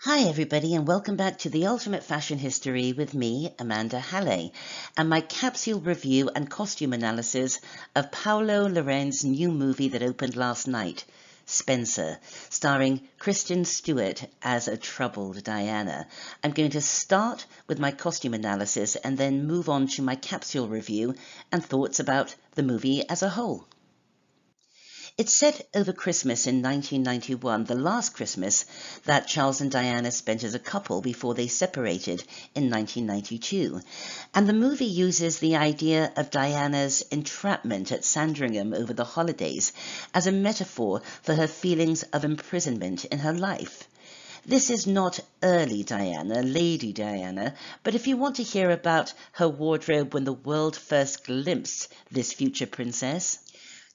Hi, everybody, and welcome back to the Ultimate Fashion History with me, Amanda Hallay, and my capsule review and costume analysis of Pablo Larraín's new movie that opened last night, Spencer, starring Kristen Stewart as a troubled Diana. I'm going to start with my costume analysis and then move on to my capsule review and thoughts about the movie as a whole. It's set over Christmas in 1991, the last Christmas that Charles and Diana spent as a couple before they separated in 1992. And the movie uses the idea of Diana's entrapment at Sandringham over the holidays as a metaphor for her feelings of imprisonment in her life. This is not early Diana, Lady Diana, but if you want to hear about her wardrobe when the world first glimpsed this future princess,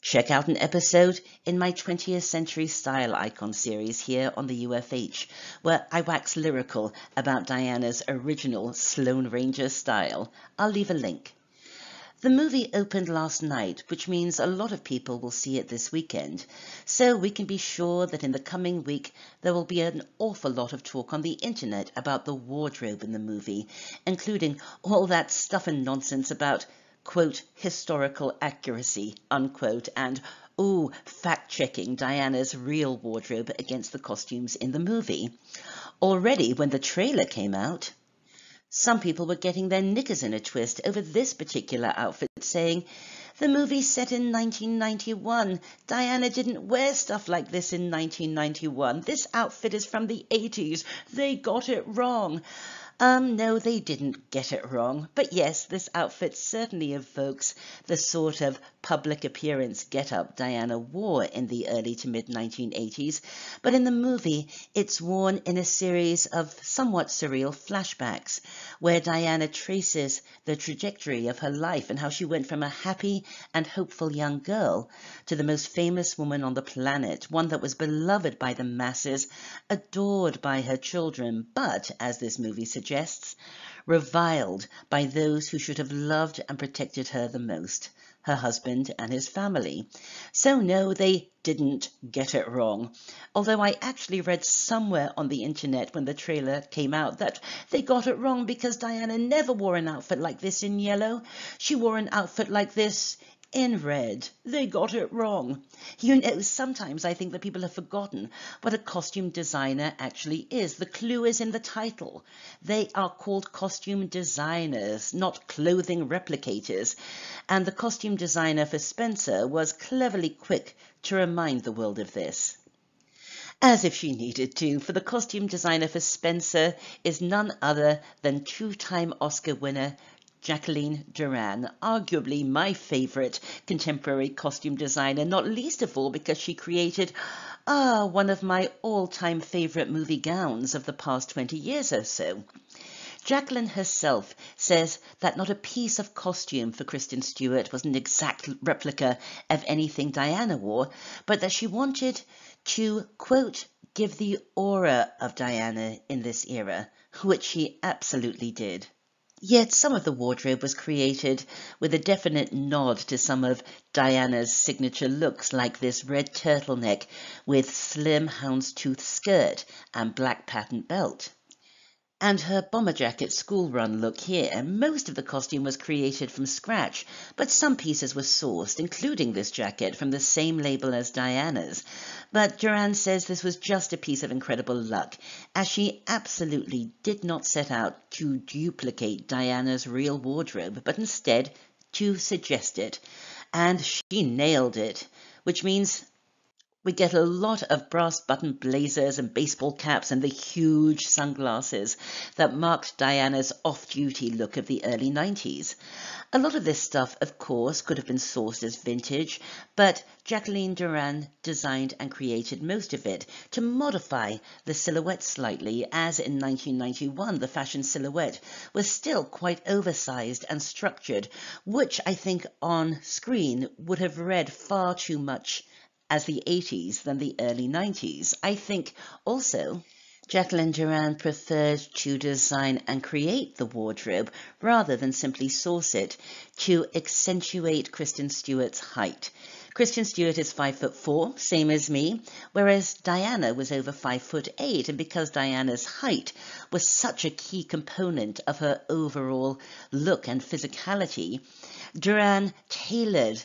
Check out an episode in my 20th Century Style Icon series here on the UFH, where I wax lyrical about Diana's original Sloane Ranger style. I'll leave a link. The movie opened last night, which means a lot of people will see it this weekend, so we can be sure that in the coming week there will be an awful lot of talk on the internet about the wardrobe in the movie, including all that stuff and nonsense about quote, historical accuracy, unquote, and ooh, fact checking Diana's real wardrobe against the costumes in the movie. Already, when the trailer came out, some people were getting their knickers in a twist over this particular outfit, saying, the movie's set in 1991. Diana didn't wear stuff like this in 1991. This outfit is from the 80s. They got it wrong. Um, no, they didn't get it wrong. But yes, this outfit certainly evokes the sort of public appearance get-up Diana wore in the early to mid 1980s. But in the movie, it's worn in a series of somewhat surreal flashbacks, where Diana traces the trajectory of her life and how she went from a happy and hopeful young girl to the most famous woman on the planet, one that was beloved by the masses, adored by her children, but, as this movie suggests, suggests, reviled by those who should have loved and protected her the most, her husband and his family. So no, they didn't get it wrong. Although I actually read somewhere on the internet when the trailer came out that they got it wrong because Diana never wore an outfit like this in yellow. She wore an outfit like this in red. They got it wrong. You know, sometimes I think that people have forgotten what a costume designer actually is. The clue is in the title. They are called costume designers, not clothing replicators. And the costume designer for Spencer was cleverly quick to remind the world of this. As if she needed to, for the costume designer for Spencer is none other than two-time Oscar winner Jacqueline Durran, arguably my favorite contemporary costume designer, not least of all because she created ah, one of my all-time favorite movie gowns of the past 20 years or so. Jacqueline herself says that not a piece of costume for Kristen Stewart was an exact replica of anything Diana wore, but that she wanted to, quote, give the aura of Diana in this era, which she absolutely did. Yet some of the wardrobe was created with a definite nod to some of Diana's signature looks, like this red turtleneck with slim houndstooth skirt and black patent belt and her bomber jacket school run look here. Most of the costume was created from scratch, but some pieces were sourced, including this jacket from the same label as Diana's. But Durran says this was just a piece of incredible luck, as she absolutely did not set out to duplicate Diana's real wardrobe, but instead to suggest it. And she nailed it, which means we get a lot of brass button blazers and baseball caps and the huge sunglasses that marked Diana's off-duty look of the early 90s. A lot of this stuff, of course, could have been sourced as vintage, but Jacqueline Durran designed and created most of it to modify the silhouette slightly, as in 1991 the fashion silhouette was still quite oversized and structured, which I think on screen would have read far too much as the 80s than the early 90s. I think also Jacqueline Durran preferred to design and create the wardrobe rather than simply source it to accentuate Kristen Stewart's height Kristen Stewart is five foot four, same as me, whereas Diana was over five foot eight. And because Diana's height was such a key component of her overall look and physicality, Durran tailored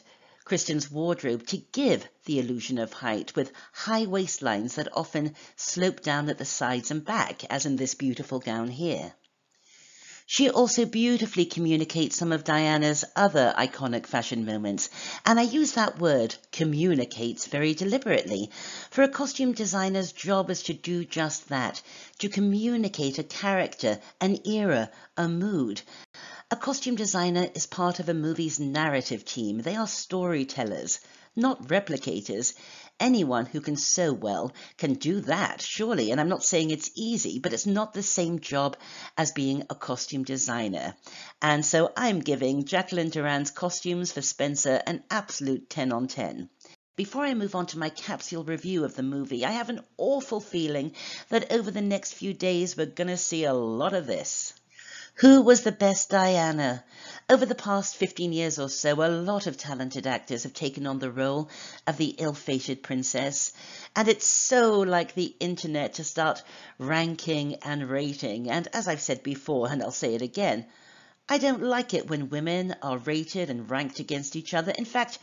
Kristen's wardrobe to give the illusion of height with high waistlines that often slope down at the sides and back, as in this beautiful gown here. She also beautifully communicates some of Diana's other iconic fashion moments, and I use that word communicates very deliberately, for a costume designer's job is to do just that, to communicate a character, an era, a mood. A costume designer is part of a movie's narrative team. They are storytellers, not replicators, Anyone who can sew well can do that, surely. And I'm not saying it's easy, but it's not the same job as being a costume designer. And so I'm giving Jacqueline Durran's costumes for Spencer an absolute 10 on 10. Before I move on to my capsule review of the movie, I have an awful feeling that over the next few days we're going to see a lot of this. Who was the best Diana? Over the past 15 years or so, a lot of talented actors have taken on the role of the ill-fated princess, and it's so like the internet to start ranking and rating. And as I've said before, and I'll say it again, I don't like it when women are rated and ranked against each other. In fact,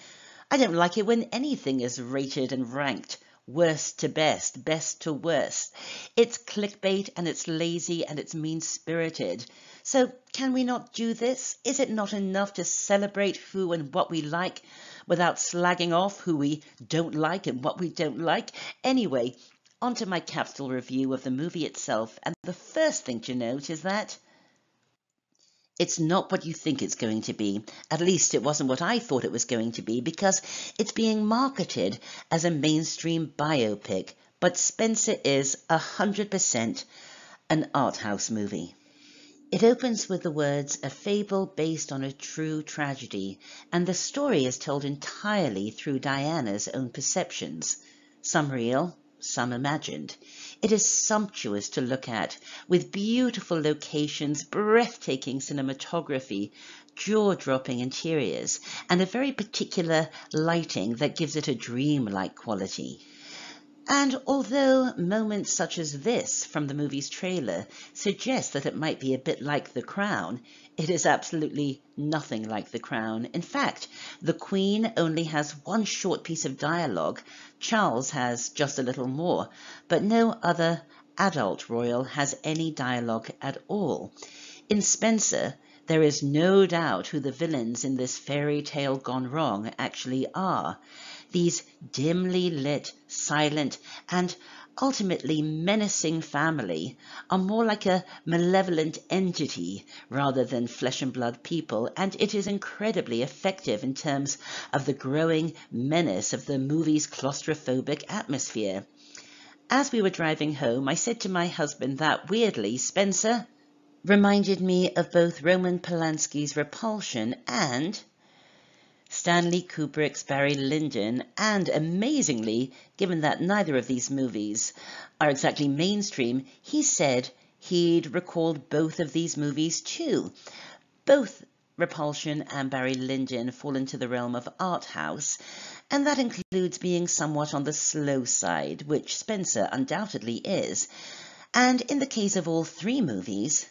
I don't like it when anything is rated and ranked worst to best, best to worst. It's clickbait and it's lazy and it's mean spirited. So can we not do this? Is it not enough to celebrate who and what we like without slagging off who we don't like and what we don't like? Anyway, on to my capsule review of the movie itself. And the first thing to note is that it's not what you think it's going to be. At least it wasn't what I thought it was going to be because it's being marketed as a mainstream biopic. But Spencer is 100% an art house movie. It opens with the words, a fable based on a true tragedy, and the story is told entirely through Diana's own perceptions, some real, some imagined. It is sumptuous to look at, with beautiful locations, breathtaking cinematography, jaw-dropping interiors, and a very particular lighting that gives it a dream-like quality. And although moments such as this from the movie's trailer suggest that it might be a bit like The Crown, it is absolutely nothing like The Crown. In fact, the Queen only has one short piece of dialogue, Charles has just a little more, but no other adult royal has any dialogue at all. In Spencer, there is no doubt who the villains in this fairy tale gone wrong actually are these dimly lit, silent, and ultimately menacing family are more like a malevolent entity rather than flesh and blood people, and it is incredibly effective in terms of the growing menace of the movie's claustrophobic atmosphere. As we were driving home, I said to my husband that, weirdly, Spencer reminded me of both Roman Polanski's Repulsion and Stanley Kubrick's Barry Lyndon, and amazingly, given that neither of these movies are exactly mainstream, he said he'd recalled both of these movies too. Both Repulsion and Barry Lyndon fall into the realm of art house, and that includes being somewhat on the slow side, which Spencer undoubtedly is. And in the case of all three movies,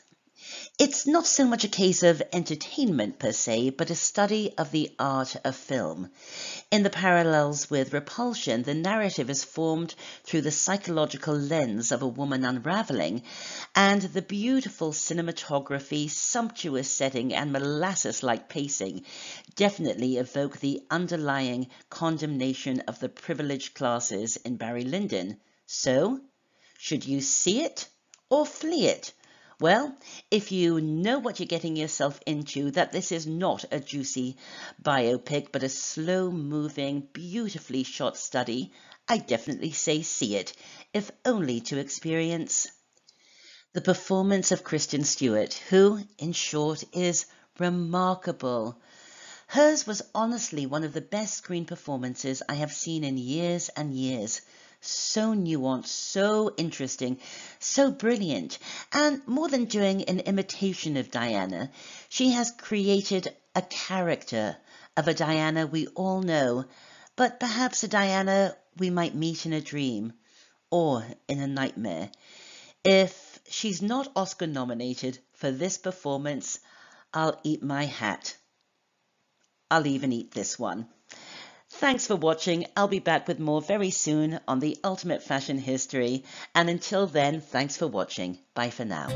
it's not so much a case of entertainment per se, but a study of the art of film. In the parallels with Repulsion, the narrative is formed through the psychological lens of a woman unraveling, and the beautiful cinematography, sumptuous setting, and molasses-like pacing definitely evoke the underlying condemnation of the privileged classes in Barry Lyndon. So, should you see it or flee it? Well, if you know what you're getting yourself into, that this is not a juicy biopic, but a slow moving, beautifully shot study, I definitely say see it, if only to experience the performance of Kristen Stewart, who, in short, is remarkable. Hers was honestly one of the best screen performances I have seen in years and years so nuanced, so interesting, so brilliant. And more than doing an imitation of Diana, she has created a character of a Diana we all know, But perhaps a Diana we might meet in a dream or in a nightmare. If she's not Oscar nominated for this performance, I'll eat my hat. I'll even eat this one. Thanks for watching. I'll be back with more very soon on the Ultimate Fashion History. And until then, thanks for watching. Bye for now.